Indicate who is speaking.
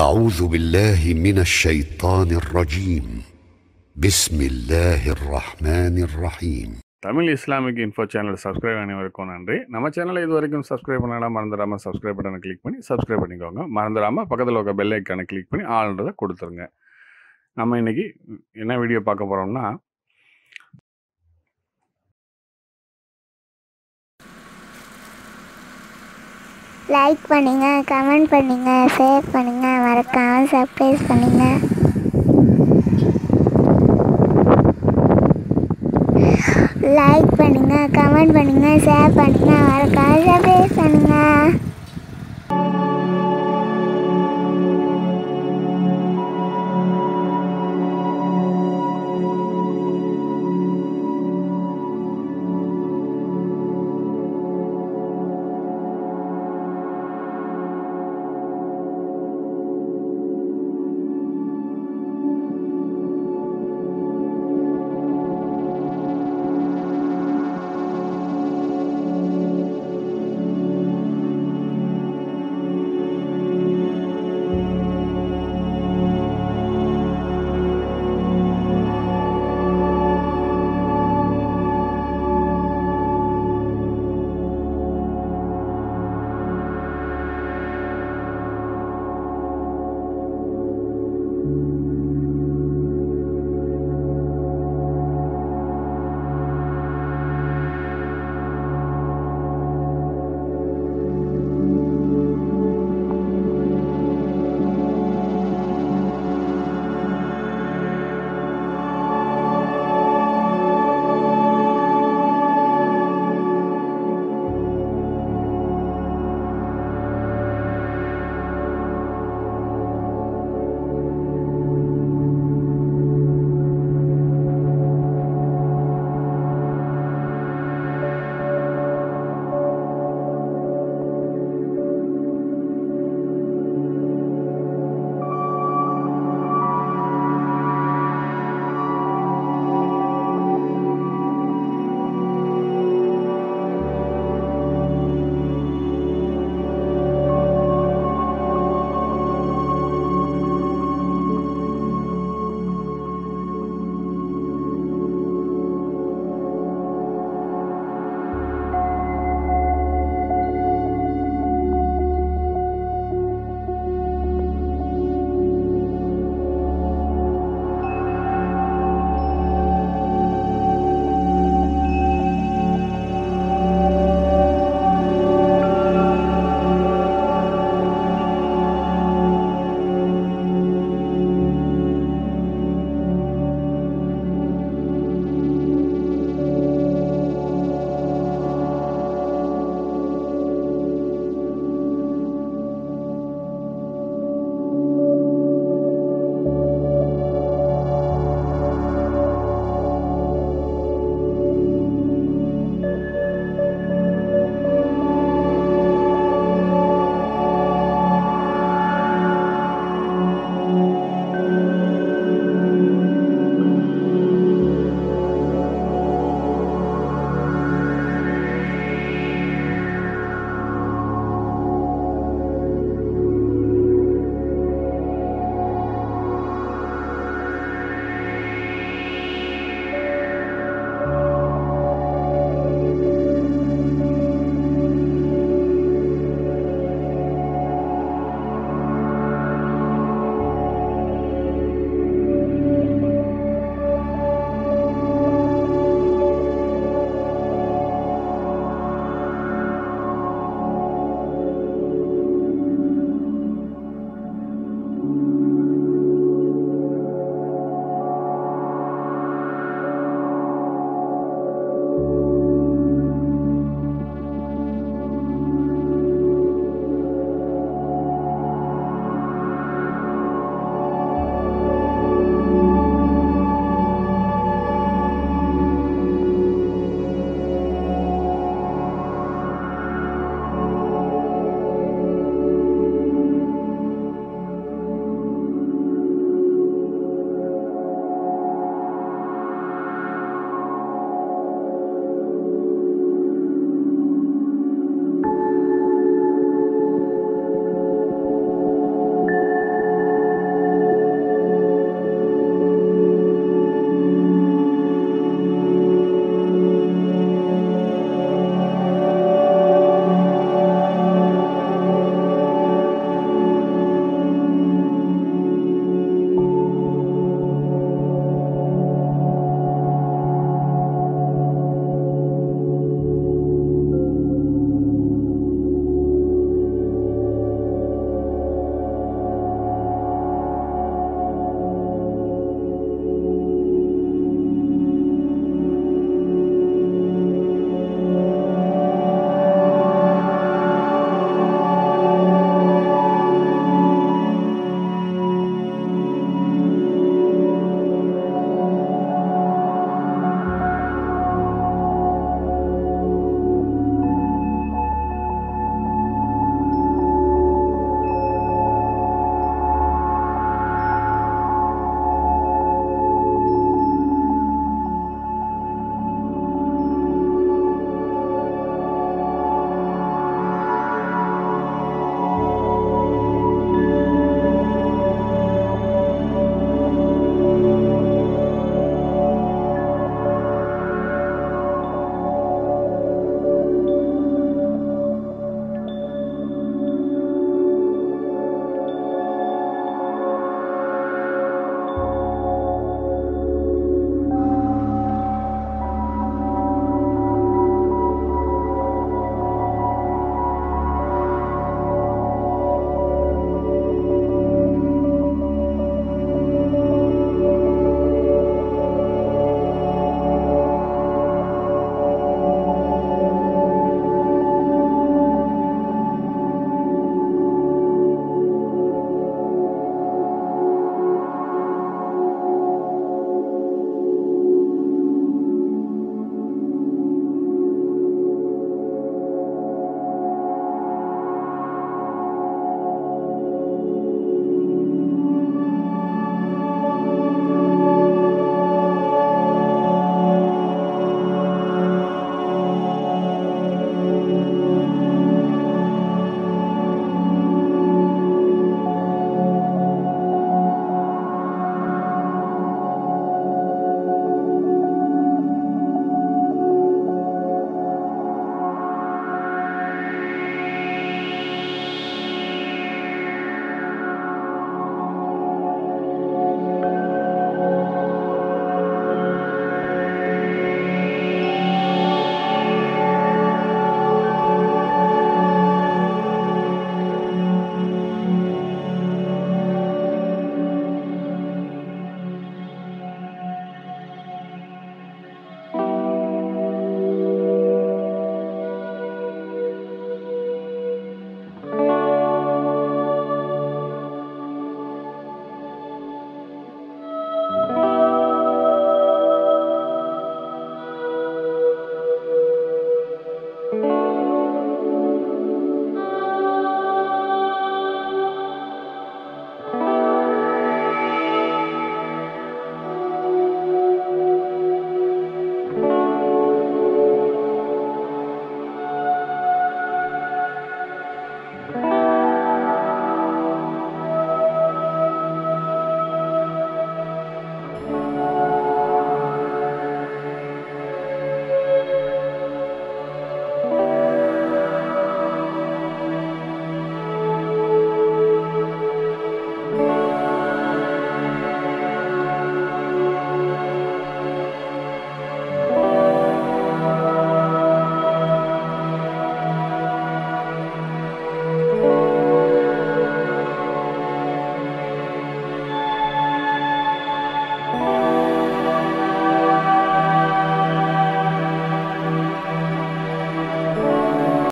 Speaker 1: أعوذ بالله من الشيطان الرجيم بسم الله الرحمن الرحيم
Speaker 2: Tamil Islamic info channel subscribe அனைவருக்கும் நன்றி நம்ம சேனலை இது வரைக்கும் சப்ஸ்கிரைப் பண்ணலாம் மறந்துடாம சப்ஸ்கிரைப் பட்டனை கிளிக் பண்ணி சப்ஸ்கிரைப் பண்ணிக்கோங்க மறந்துடாம பக்கத்தில் இருக்க பெல் ஐக்கானை கிளிக் பண்ணி ஆள்ன்றதை கொடுத்துருங்க நம்ம இன்னைக்கு என்ன வீடியோ பார்க்க போறோம்னா
Speaker 3: லைக் பண்ணுங்கள் கமெண்ட் பண்ணுங்கள் ஷேர் பண்ணுங்கள் மறக்காமல் சர்ப்ரைஸ் பண்ணுங்கள் லைக் பண்ணுங்கள் கமெண்ட் பண்ணுங்கள் ஷேர் பண்ணுங்கள் மறக்காம சர்ப்ரைஸ் பண்ணுங்கள்